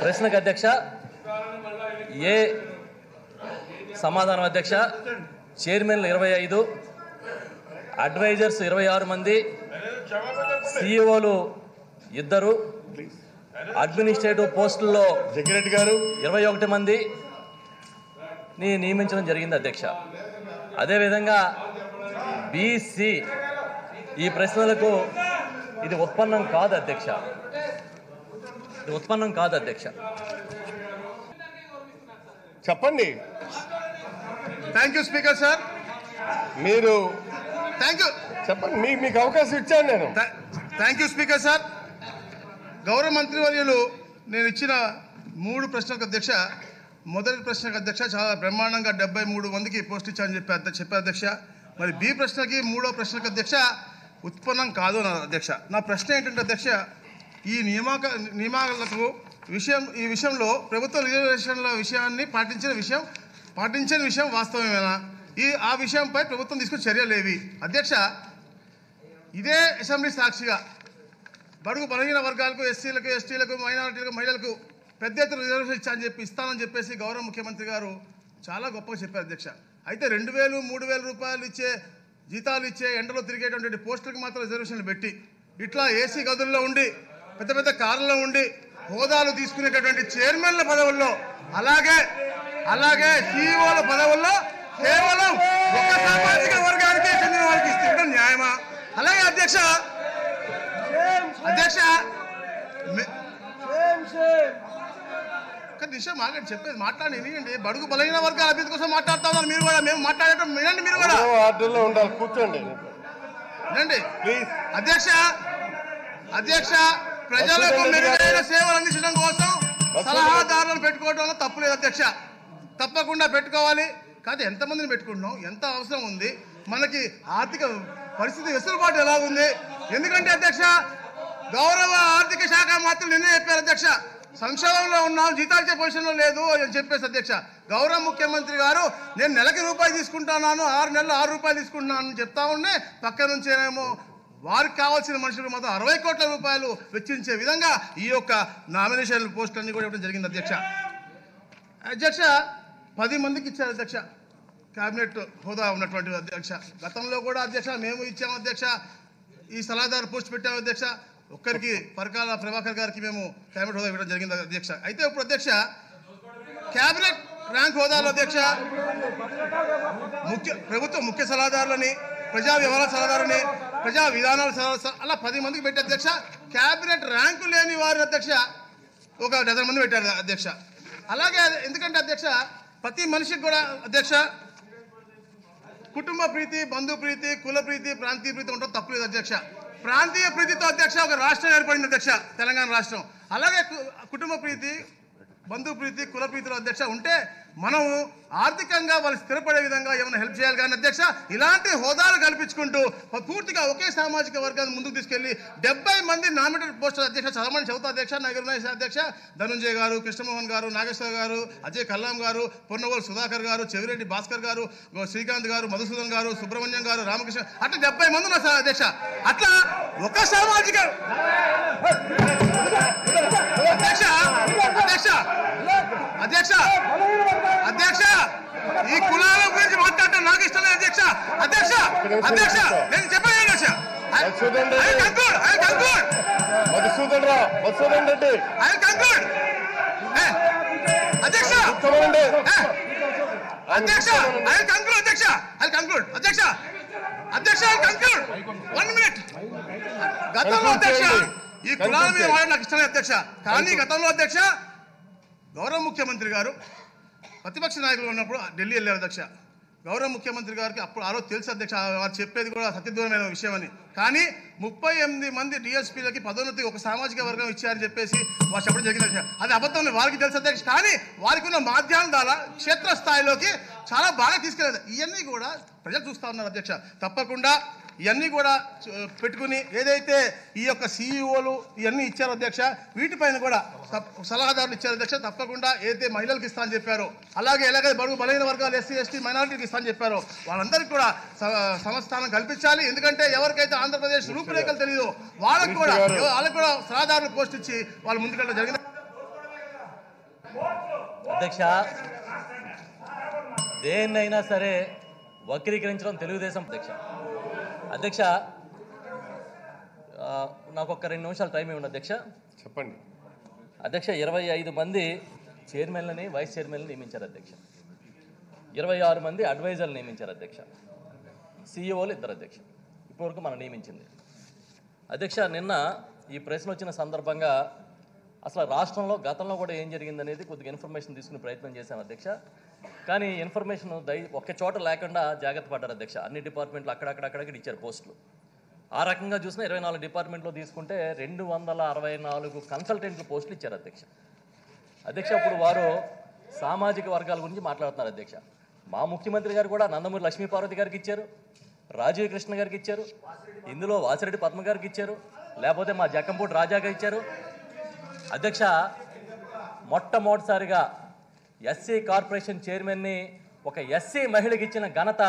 ప్రశ్నకు అధ్యక్ష ఏ సమాధానం అధ్యక్ష? చైర్మన్లు ఇరవై ఐదు అడ్వైజర్స్ ఇరవై ఆరు మంది సిఇఓలు ఇద్దరు అడ్మినిస్ట్రేటివ్ పోస్టుల్లో జగ్గిరెడ్డి గారు. ఇరవై ఒకటి మంది. ని నియమించడం జరిగింది అధ్యక్ష. అదేవిధంగా బీసీ ఈ ప్రశ్నలకు ఇది ఉత్పన్నం కాదు అధ్యక్ష. ఉత్పన్నం కాదు అధ్యక్ష. చెప్పండి. థ్యాంక్ యూ స్పీకర్ సార్ మీరు థ్యాంక్ యూ చెప్పండి మీ మీకు అవకాశం ఇచ్చాను నేను. థ్యాంక్ యూ స్పీకర్ సార్ గౌరవ మంత్రివర్యులు నేను ఇచ్చిన మూడు ప్రశ్నలకు అధ్యక్ష. మొదటి ప్రశ్నకు అధ్యక్ష చాలా బ్రహ్మాండంగా డెబ్బై మూడు మందికి పోస్ట్ ఇచ్చారని చెప్పి చెప్పారు అధ్యక్ష. మరి బి ప్రశ్నకి మూడో ప్రశ్నకు అధ్యక్ష ఉత్పన్నం కాదు నా అధ్యక్ష. నా ప్రశ్న ఏంటంటే అధ్యక్ష ఈ నియామక నియామకాలకు విషయం ఈ విషయంలో ప్రభుత్వ రిజర్వేషన్ల విషయాన్ని పాటించిన విషయం పాటించని విషయం వాస్తవమేనా? ఈ ఆ విషయంపై ప్రభుత్వం తీసుకున్న చర్యలేవి అధ్యక్ష ఇదే అసెంబ్లీ సాక్షిగా బడుగు బలహీన వర్గాలకు ఎస్సీలకు ఎస్టీలకు మైనారిటీలకు మహిళలకు పెద్ద ఎత్తున రిజర్వేషన్ ఇచ్చా అని చెప్పి ఇస్తానని చెప్పేసి గౌరవ ముఖ్యమంత్రి గారు చాలా గొప్పగా చెప్పారు అధ్యక్ష. అయితే రెండు వేలు మూడు వేల రూపాయలు ఇచ్చే జీతాలు ఇచ్చే ఎండలో తిరిగేటువంటి పోస్టులకు మాత్రం రిజర్వేషన్లు పెట్టి ఇట్లా ఏసీ గదుల్లో ఉండి పెద్ద పెద్ద కార్లలో ఉండి హోదాలు తీసుకునేటటువంటి చైర్మన్ల పదవుల్లో అలాగే అలాగే సీఈఓల పదవుల్లో కేవలం ఒక సామాజిక వర్గానికే చెందిన వారికి ఇస్తే న్యాయమా? అలాగే అధ్యక్ష అధ్యక్ష ఒక్క నిమిషం ఆగండి చెప్పేది మాట్లాడి వినండి. బడుగు బలహీన వర్గాల అభివృద్ధి కోసం మాట్లాడుతా ఉన్నారు మీరు కూడా. మేము మాట్లాడటం వినండి మీరు కూడా. ఆర్డర్లో ఉండాలి. కూర్చోండి. వినండి. అధ్యక్ష అధ్యక్ష ప్రజలకు మెరుగైన సేవలు అందించడం కోసం సలహాదారులను పెట్టుకోవడంలో తప్పు లేదు అధ్యక్ష. తప్పకుండా పెట్టుకోవాలి. కాదు ఎంతమందిని పెట్టుకుంటున్నాం? ఎంత అవసరం ఉంది? మనకి ఆర్థిక పరిస్థితి వెసులుబాటు ఎలా ఉంది? ఎందుకంటే అధ్యక్ష గౌరవ ఆర్థిక శాఖ మాత్రం నిన్నే చెప్పారు అధ్యక్ష. సంక్షోభంలో ఉన్నాం జీతాలు ఇచ్చే పొజిషన్లో లేదు అని చెప్పేసి అధ్యక్ష. గౌరవ ముఖ్యమంత్రి గారు నేను నెలకి రూపాయి తీసుకుంటున్నాను ఆరు నెలలు ఆరు రూపాయలు తీసుకుంటున్నాను అని చెప్తా ఉండే పక్క నుంచేనేమో వారికి కావాల్సిన మనుషులు మొత్తం అరవై కోట్ల రూపాయలు వెచ్చించే విధంగా ఈ యొక్క నామినేషన్ పోస్ట్ అన్ని కూడా ఇవ్వడం జరిగింది అధ్యక్ష. అధ్యక్ష పది మందికి ఇచ్చారు అధ్యక్ష. కేబినెట్ హోదా ఉన్నటువంటి అధ్యక్ష. గతంలో కూడా అధ్యక్ష మేము ఇచ్చాము అధ్యక్ష. ఈ సలహాదారు పోస్ట్ పెట్టాము అధ్యక్ష. ఒక్కరికి పరకాల ప్రభాకర్ గారికి మేము కేబినెట్ హోదా ఇవ్వడం జరిగింది అధ్యక్ష. అయితే ఇప్పుడు అధ్యక్ష కేబినెట్ ర్యాంక్ హోదాలో అధ్యక్ష ముఖ్య ప్రభుత్వ ముఖ్య సలహాదారులని ప్రజా వ్యవహార సలహాదారుని ప్రజా విధానాల అలా పది మందికి పెట్టే అధ్యక్ష క్యాబినెట్ ర్యాంకు లేని వారి అధ్యక్ష ఒక డజన్ మంది పెట్టారు అధ్యక్ష. అలాగే ఎందుకంటే అధ్యక్ష ప్రతి మనిషికి కూడా అధ్యక్ష కుటుంబ ప్రీతి బంధు ప్రీతి కుల ప్రీతి ప్రాంతీయ ప్రీతి ఉండడం తప్పలేదు అధ్యక్ష. ప్రాంతీయ ప్రీతితో అధ్యక్ష ఒక రాష్ట్రం ఏర్పడింది అధ్యక్ష తెలంగాణ రాష్ట్రం. అలాగే కు- కుటుంబ ప్రీతి బంధు ప్రీతి కుల ప్రీతిలో అధ్యక్ష ఉంటే మనం ఆర్థికంగా వాళ్ళు స్థిరపడే విధంగా ఏమైనా హెల్ప్ చేయాలి కానీ అధ్యక్ష ఇలాంటి హోదాలు కల్పించుకుంటూ పూర్తిగా ఒకే సామాజిక వర్గాన్ని ముందుకు తీసుకెళ్ళి డెబ్బై మంది నామినేటెడ్ పోస్టర్ అధ్యక్ష చదవమని చదువుతా అధ్యక్ష నగర అధ్యక్ష ధనుంజయ్ గారు కృష్ణమోహన్ గారు నాగేశ్వర గారు అజయ్ కల్లాం గారు పొన్నగోలు సుధాకర్ గారు చెవిరెడ్డి భాస్కర్ గారు శ్రీకాంత్ గారు మధుసూదన్ గారు సుబ్రహ్మణ్యం గారు రామకృష్ణ అట్లా డెబ్బై మంది ఉన్నారు సార్ అధ్యక్ష. అట్లా ఒక సామాజిక అధ్యక్ష అధ్యక్ష అధ్యక్ష అధ్యక్ష ఈ కులాల గురించి మాట్లాడటం నాకు ఇష్టం లేదు అధ్యక్ష అధ్యక్ష అధ్యక్ష నేను చెప్పాను అధ్యక్ష. మధుసూదన్ రావు మధుసూదన్ రెడ్డి. అధ్యక్ష. అధ్యక్ష. ఐ కంక్లూడ్ అధ్యక్ష ఐ కంక్లూడ్ అధ్యక్ష అధ్యక్ష ఐ కంక్లూడ్ వన్ మినిట్ గతంలో అధ్యక్ష ఈ కులాల మీద వాడడం నాకు ఇష్టం లేదు అధ్యక్ష. కానీ గతంలో అధ్యక్ష గౌరవ ముఖ్యమంత్రి గారు ప్రతిపక్ష నాయకులు ఉన్నప్పుడు ఢిల్లీ వెళ్ళారు అధ్యక్ష. గౌరవ ముఖ్యమంత్రి గారికి అప్పుడు ఆ రోజు తెలుసు అధ్యక్ష వారు చెప్పేది కూడా సత్యదూరమైన విషయం అని. కానీ ముప్పై ఎనిమిది మంది డిఎస్పీలకి పదోన్నతి ఒక సామాజిక వర్గం ఇచ్చారని చెప్పేసి వారు చెప్పడం జరిగింది అధ్యక్ష. అది అబద్ధం వారికి తెలుసు అధ్యక్ష. కానీ వారికి ఉన్న మాధ్యమం ద్వారా క్షేత్రస్థాయిలోకి చాలా బాగా తీసుకెళ్ళారు. ఇవన్నీ కూడా ప్రజలు చూస్తా ఉన్నారు అధ్యక్ష. తప్పకుండా ఇవన్నీ కూడా పెట్టుకుని ఏదైతే ఈ యొక్క సీఈఓలు ఇవన్నీ ఇచ్చారో అధ్యక్ష వీటిపైన కూడా సలహాదారులు ఇచ్చారు అధ్యక్ష తప్పకుండా ఏదైతే మహిళలకు ఇస్తా అని చెప్పారో అలాగే ఎలాగైతే బడుగు బలైన వర్గాలు ఎస్సీ ఎస్టీ మైనారిటీకి ఇస్తా అని చెప్పారో వాళ్ళందరికీ కూడా స- సమస్థానం కల్పించాలి. ఎందుకంటే ఎవరికైతే ఆంధ్రప్రదేశ్ రూపురేఖలు తెలియదో వాళ్ళకు కూడా వాళ్ళకు కూడా సలహాదారులు పోస్ట్ ఇచ్చి వాళ్ళు ముందుకెళ్ళడం జరిగింది. అధ్యక్ష దేన్నైనా సరే వక్రీకరించడం తెలుగుదేశం అధ్యక్ష. అధ్యక్ష నాకు ఒక రెండు నిమిషాలు టైం ఇవ్వండి అధ్యక్ష. చెప్పండి. అధ్యక్ష ఇరవై ఐదు మంది చైర్మన్లని వైస్ చైర్మన్లు నియమించారు అధ్యక్ష. ఇరవై ఆరు మంది అడ్వైజర్లు నియమించారు అధ్యక్ష. సీఈఓలు ఇద్దరు అధ్యక్ష. ఇప్పటివరకు మనం నియమించింది. అధ్యక్ష నిన్న ఈ ప్రశ్న వచ్చిన సందర్భంగా అసలు రాష్ట్రంలో గతంలో కూడా ఏం జరిగిందనేది కొద్దిగా ఇన్ఫర్మేషన్ తీసుకునే ప్రయత్నం చేశాం అధ్యక్ష. కానీ ఇన్ఫర్మేషన్ దై ఒక్క చోట లేకుండా జాగ్రత్త పడ్డారు అధ్యక్ష. అన్ని డిపార్ట్మెంట్లు అక్కడక్కడక్కడక్కడ ఇచ్చారు పోస్టులు. ఆ రకంగా చూసినా ఇరవై నాలుగు డిపార్ట్మెంట్లో తీసుకుంటే రెండు వందల అరవై నాలుగు కన్సల్టెంట్లు పోస్టులు ఇచ్చారు అధ్యక్ష. అధ్యక్ష ఇప్పుడు వారు సామాజిక వర్గాల గురించి మాట్లాడుతున్నారు అధ్యక్ష. మా ముఖ్యమంత్రి గారు కూడా నందమూరి లక్ష్మీపార్వతి గారికి ఇచ్చారు రాజీవ్ కృష్ణ గారికి ఇచ్చారు ఇందులో వాసిరెడ్డి పద్మ గారికి ఇచ్చారు లేకపోతే మా జక్కంపూడి రాజాగా ఇచ్చారు. అధ్యక్ష మొట్టమొదటిసారిగా ఎస్సీ కార్పొరేషన్ చైర్మన్ని ఒక ఎస్సీ మహిళకి ఇచ్చిన ఘనత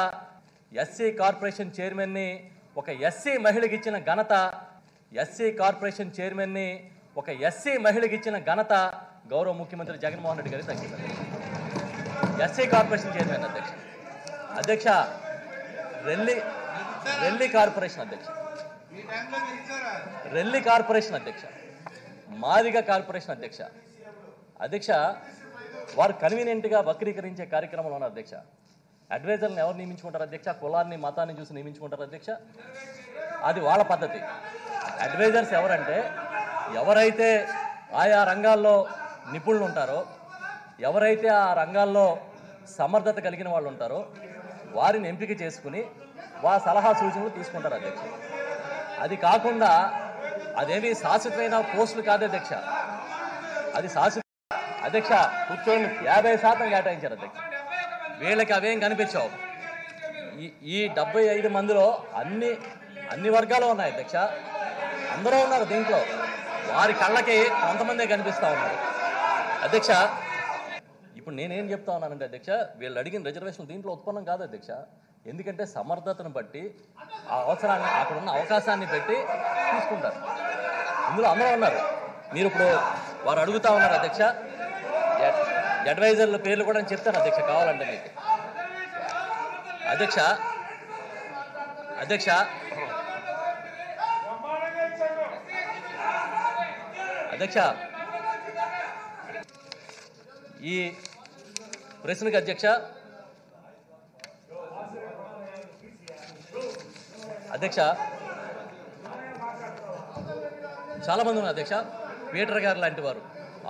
ఎస్సీ కార్పొరేషన్ చైర్మన్ని ఒక ఎస్సీ మహిళకి ఇచ్చిన ఘనత ఎస్సీ కార్పొరేషన్ చైర్మన్ని ఒక ఎస్సీ మహిళకి ఇచ్చిన ఘనత. గౌరవ ముఖ్యమంత్రి జగన్మోహన్ రెడ్డి గారికి దక్కింది ఎస్సీ కార్పొరేషన్ చైర్మన్ అధ్యక్ష. అధ్యక్ష రెల్లి రెల్లి కార్పొరేషన్ అధ్యక్ష. రెల్లి కార్పొరేషన్ అధ్యక్ష. మాదిగ కార్పొరేషన్ అధ్యక్ష. అధ్యక్ష వారు కన్వీనియంట్గా వక్రీకరించే కార్యక్రమంలో ఉన్నారు అధ్యక్ష. అడ్వైజర్లను ఎవరు నియమించుకుంటారు అధ్యక్ష? కులాన్ని మతాన్ని చూసి నియమించుకుంటారు అధ్యక్ష? అది వాళ్ళ పద్ధతి. అడ్వైజర్స్ ఎవరంటే ఎవరైతే ఆయా రంగాల్లో నిపుణులు ఉంటారో ఎవరైతే ఆ రంగాల్లో సమర్థత కలిగిన వాళ్ళు ఉంటారో వారిని ఎంపిక చేసుకుని వారి సలహా సూచనలు తీసుకుంటారు అధ్యక్ష. అది కాకుండా అదేమి శాశ్వతమైన పోస్టులు కాదు అధ్యక్ష. అది శాశ్వత అధ్యక్ష కూర్చోండి. యాభై శాతం కేటాయించారు అధ్యక్ష. వీళ్ళకి అవేం కనిపించావు. ఈ ఈ డెబ్బై ఐదు మందిలో అన్ని అన్ని వర్గాలు ఉన్నాయి అధ్యక్ష. అందరూ ఉన్నారు దీంట్లో. వారి కళ్ళకి కొంతమందే కనిపిస్తా ఉన్నారు. అధ్యక్ష ఇప్పుడు నేనేం చెప్తా ఉన్నానంటే అధ్యక్ష వీళ్ళు అడిగిన రిజర్వేషన్ దీంట్లో ఉత్పన్నం కాదు అధ్యక్ష. ఎందుకంటే సమర్థతను బట్టి ఆ అవసరాన్ని అక్కడ ఉన్న అవకాశాన్ని పెట్టి తీసుకుంటారు. ఇందులో అందరూ ఉన్నారు. మీరు ఇప్పుడు వారు అడుగుతా ఉన్నారు అధ్యక్ష అడ్వైజర్ల పేర్లు కూడా నేను చెప్తాను అధ్యక్ష కావాలంటే మీకు. అధ్యక్ష అధ్యక్ష. అధ్యక్ష ఈ ప్రశ్నకి అధ్యక్ష. అధ్యక్ష చాలా మంది ఉన్నారు అధ్యక్ష. పీటర్ గారు లాంటి వారు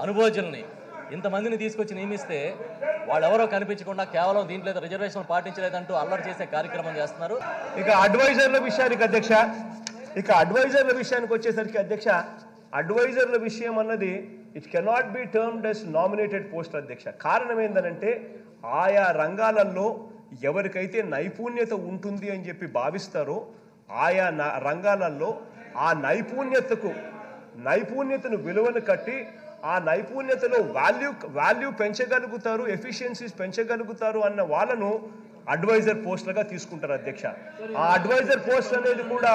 అనుభవజుల్ని ఇంతమందిని తీసుకొచ్చి నియమిస్తే వాళ్ళెవరో కనిపించకుండా కేవలం దీంట్లో రిజర్వేషన్ పాటించలేదంటూ అల్లరి చేసే కార్యక్రమం చేస్తున్నారు. ఇక అడ్వైజర్ల విషయానికి అధ్యక్ష ఇక అడ్వైజర్ల విషయానికి వచ్చేసరికి అధ్యక్ష అడ్వైజర్ల విషయం అన్నది it cannot be termed as nominated post అధ్యక్ష. కారణం ఏంటంటే ఆయా రంగాలలో ఎవరికైతే నైపుణ్యత ఉంటుంది అని చెప్పి భావిస్తారో ఆయా న- రంగాలలో ఆ నైపుణ్యతకు నైపుణ్యతను విలువను కట్టి ఆ నైపుణ్యతలో వాల్యూ వాల్యూ పెంచగలుగుతారు ఎఫిషియన్సీస్ పెంచగలుగుతారు అన్న వాళ్ళను అడ్వైజర్ పోస్టులుగా తీసుకుంటారు అధ్యక్ష. ఆ అడ్వైజర్ పోస్ట్ అనేది కూడా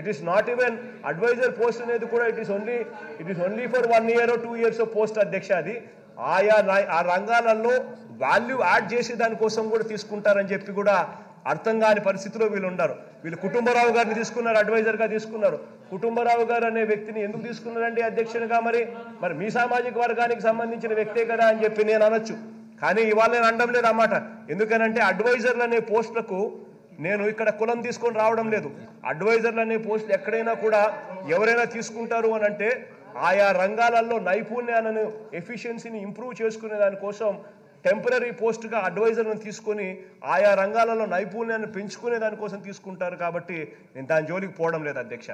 it is not even advisor post అనేది కూడా it is only it is only for one year two years post అధ్యక్ష అది. ఆయా ఆ రంగాలలో వాల్యూ యాడ్ చేసే దానికోసం కూడా తీసుకుంటారని చెప్పి కూడా అర్థం కాని పరిస్థితిలో వీళ్ళు ఉన్నారు వీళ్ళు కుటుంబరావు గారిని తీసుకున్నారు అడ్వైజర్గా తీసుకున్నారు. కుటుంబరావు గారు అనే వ్యక్తిని ఎందుకు తీసుకున్నారండి అధ్యక్షునిగా మరి? మరి మీ సామాజిక వర్గానికి సంబంధించిన వ్యక్తే కదా అని చెప్పి నేను అనొచ్చు. కానీ ఇవాళ నేను అనడం లేదు అన్నమాట. ఎందుకనంటే అడ్వైజర్లు అనే పోస్టులకు నేను ఇక్కడ కులం తీసుకొని రావడం లేదు. అడ్వైజర్లు అనే పోస్టులు ఎక్కడైనా కూడా ఎవరైనా తీసుకుంటారు అని అంటే ఆయా రంగాలలో నైపుణ్యాలను ఎఫిషియన్సీని ఇంప్రూవ్ చేసుకునే దానికోసం టెంపరీ పోస్ట్గా అడ్వైజర్ని తీసుకొని ఆయా రంగాలలో నైపుణ్యాన్ని పెంచుకునే దానికోసం తీసుకుంటారు కాబట్టి నేను దాని జోలికి పోవడం లేదు అధ్యక్ష.